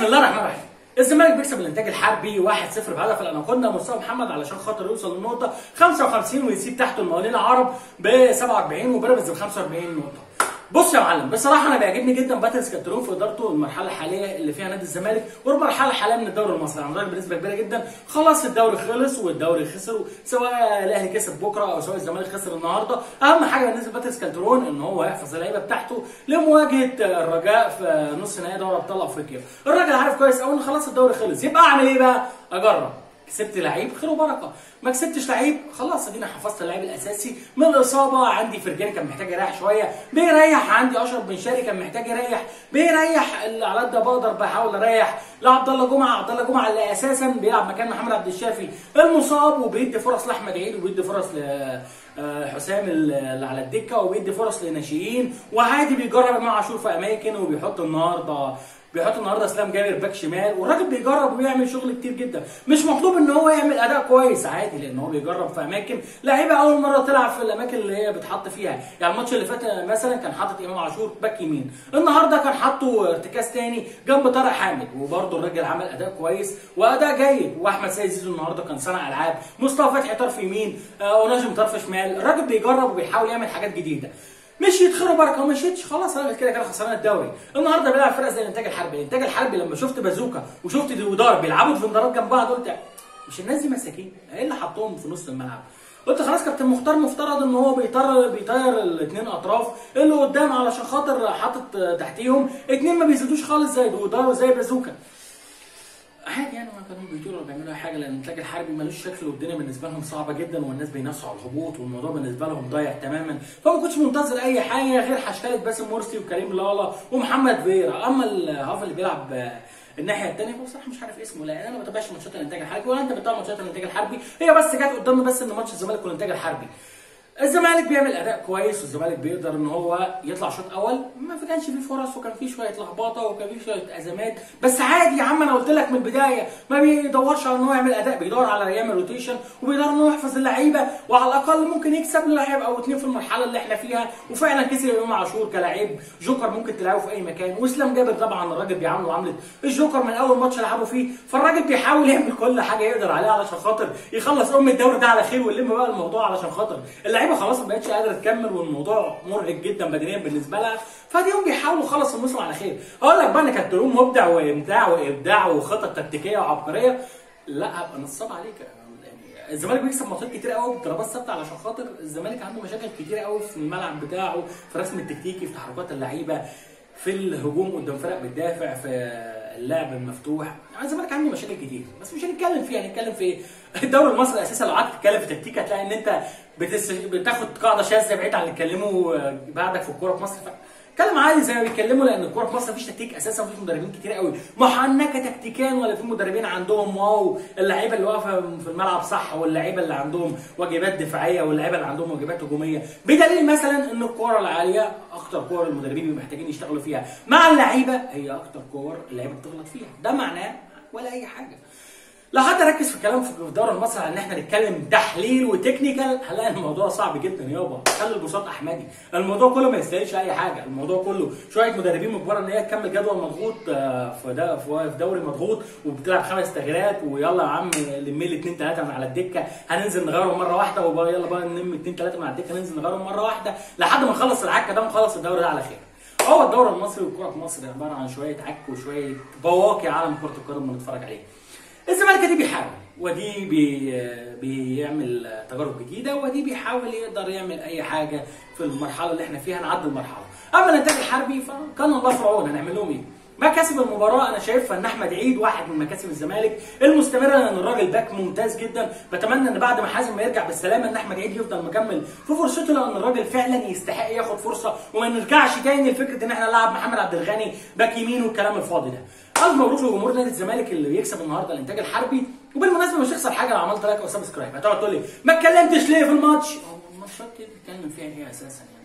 بسم الله الرحمن الرحيم الزمالك بيكسب الانتاج الحربي 1-0 بهدف الاناكوندا مصطفى محمد علشان خاطر يوصل للنقطة 55 ويسيب تحته المقاولين العرب ب 47 وبيراميدز ب 45 نقطة. بص يا معلم بصراحة أنا بيعجبني جدا باتريس كارتيرون في إدارته المرحله الحالية اللي فيها نادي الزمالك والمرحلة الحالية من الدوري المصري. راجل بنسبة كبيرة جدا. خلاص الدوري خلص والدوري خسر سواء الأهلي كسب بكرة أو سواء الزمالك خسر النهارده. أهم حاجة بالنسبة لباتريس كارتيرون إن هو يحفظ اللعيبة بتاعته لمواجهة الرجاء في نص نهائي دوري أبطال أفريقيا. الراجل عارف كويس قوي إن خلاص الدوري خلص. يبقى أعمل إيه بقى؟ أجرب. كسبت لعيب خير وبركة. ما كسبتش لعيب خلاص ادينا حفظت اللعيب الأساسي. من الاصابه عندي فرجاني كان محتاج يريح شوية. بيريح عندي أشرف بن شرقي كان محتاج يريح. بيريح اللي على قد بقدر بحاول أريح. لعبد الله جمعة عبد الله جمعة اللي أساسا بيلعب مكان محمد عبد الشافي. المصاب وبيدي فرص لأحمد عيد وبيدي فرص ل حسام اللي على الدكة وبيدي فرص لناشئين. وعادي بيجرب امام عاشور في أماكن وبيحط النهارده. بيحط النهارده اسلام جابر باك شمال والراجل بيجرب وبيعمل شغل كتير جدا. مش مطلوب ان هو يعمل أداء كويس عادي لأن هو بيجرب في أماكن لعيبة أول مرة تلعب في الأماكن اللي هي بتحط فيها. يعني الماتش اللي فات مثلا كان حاطط إمام عاشور باك يمين. النهارده كان حاطه ارتكاز تاني جنب طارق حامد وبرده الراجل عمل أداء كويس وأداء جيد. وأحمد سيد زيزو النهارده كان صانع ألعاب. مصطفى فتحي طرف يمين آه ونجم طرف شمال. الراجل بيجرب وبيحاول يعمل حاجات جديدة. مشيت خير وبركه مشيتش خلاص أنا كده كده خسران الدوري. النهارده بيلعب فرقه زي الانتاج الحربي. الانتاج الحربي لما شفت بازوكا وشفت ديودار بيلعبوا ديفندرات جنب بعض قلت مش الناس دي مساكين إيه اللي حطهم في نص الملعب؟ قلت خلاص كابتن مختار مفترض إن هو بيطير بيطير الاثنين أطراف اللي قدام علشان خاطر حاطط تحتيهم اثنين ما بيزيدوش خالص زي ديودار وزي بازوكا. عادي يعني ما كانوا بيطيروا ولا بيعملوا أي حاجة لأن الانتاج الحربي ملوش شكل والدنيا بالنسبة لهم صعبة جدا والناس بينافسوا على الهبوط والموضوع بالنسبة لهم ضايع تماما. فما كنتش منتظر أي حاجة غير حشكلة باسم مرسي وكريم لالا ومحمد فيرا. أما ال half اللي بيلعب الناحية الثانية هو بصراحه مش عارف اسمه لأن أنا ما بتابعش ماتشات الإنتاج الحربي ولا أنت بتتابع ماتشات الإنتاج الحربي. هي بس جت قدامي بس إن ماتش الزمالك والإنتاج الحربي. الزمالك بيعمل أداء كويس والزمالك بيقدر إن هو يطلع شوط أول. ما كانش فيه فرص وكان فيه شوية لخبطة وكان فيه شوية أزمات. بس عادي يا عم أنا قلت لك من البداية ما بيدورش على إن هو يعمل أداء بيدور على يعمل rotation وبيدور إن هو يحفظ اللعيبة وعلى الأقل ممكن يكسب لاعب أو اثنين في المرحلة اللي إحنا فيها. وفعلا كسب إمام عاشور كلاعب. جوكر ممكن تلاقيه في أي مكان. وإسلام جابر طبعا الراجل بيعامله معامله الجوكر من أول ماتش لعبه فيه. فالراجل بيحاول يعمل كل حاجة يقدر عليها علشان خاطر يخلص أم الدوري ده على خير ويلم بقى الموضوع علشان خاطر. اللعيبه خلاص ما بقتش قادرة تكمل والموضوع مرهق جدا بدنيا بالنسبة لها. فاديهم بيحاولوا يخلصوا الموسم على خير. أقول لك بقى إن كابتن مبدع وامتاع وإبداع وخطط تكتيكية وعبقرية. لا هبقى نصاب عليك. يعني الزمالك بيكسب ماتشات كتير قوي بضربات ثابتة علشان خاطر الزمالك عنده مشاكل كتير قوي في الملعب بتاعه في رسم التكتيكي في تحركات اللعيبة في الهجوم قدام فرق بتدافع في اللعب المفتوح. الزمالك عنده مشاكل كتير بس مش هنتكلم فيها هنتكلم في الدوري المصري أساسا. لو قعدت تتكلم في تكتيك هتلاقي إن أنت بتس... بتاخد قاعدة شاذة بعيد عن اللي اتكلموا بعدك في الكورة في مصر. ف... اتكلم عادي زي ما بيتكلموا لأن الكورة في مصر مفيش تكتيك أساسا مفيش مدربين كتير قوي. محنكة تكتيكيا ولا في مدربين عندهم واو اللعيبة اللي واقفة في الملعب صح واللعيبة اللي عندهم واجبات دفاعية واللعيبة اللي عندهم واجبات هجومية. بدليل مثلا إن الكورة العالية أكتر كور المدربين بيبقوا محتاجين يشتغلوا فيها. مع اللعيبة هي أكتر كور اللعيبة بتغلط فيها. ده معناه ولا أي حاجة. لو حد ركز في الكلام في الدوري المصري إن إحنا نتكلم تحليل وتكنيكال هنلاقي الموضوع صعب جدا يابا. خلي البساط أحمدي. الموضوع كله ما يستاهلش أي حاجة. الموضوع كله شوية مدربين مجبره إن هي تكمل جدول مضغوط في ده في دوري مضغوط وبتلعب خمس تغييرات ويلا يا عم لمي لي اثنين ثلاثة من على الدكة. هننزل نغيرهم مرة واحدة وبقى يلا بقى نلم اثنين ثلاثة من على الدكة ننزل نغيرهم مرة واحدة. لحد ما نخلص العكة ده ونخلص الدوري ده على خير. هو الدوري المصري والكوره في مصر عبارة عن شوية عك وشوية بواقي عالم كرة القدم بنتفرج عليه. الزمالك دي بيحاول ودي بي بيعمل تجارب جديدة ودي بيحاول يقدر يعمل أي حاجة في المرحلة اللي إحنا فيها نعدي المرحلة. أما الانتاج الحربي فكان الله في عون هنعمل لهم إيه؟ مكاسب المباراة أنا شايفها إن أحمد عيد واحد من مكاسب الزمالك المستمرة لأن الراجل back ممتاز جدا. بتمنى إن بعد ما حازم إمام يرجع بالسلامة إن أحمد عيد يفضل مكمل في فرصته لأن الراجل فعلا يستحق ياخد فرصة وما نرجعش تاني لفكرة إن إحنا نلعب محمد عبد الغني back يمين والكلام الفاضي ده. الف مبروك لجمهور نادي الزمالك اللي بيكسب النهارده الانتاج الحربي. وبالمناسبة مش هتخسر حاجة لو عملت like أو subscribe هتقعد تقول لي ما اتكلمتش ليه في الماتش؟ الماتشات دي بتتكلم فيها إيه أساسا يعني؟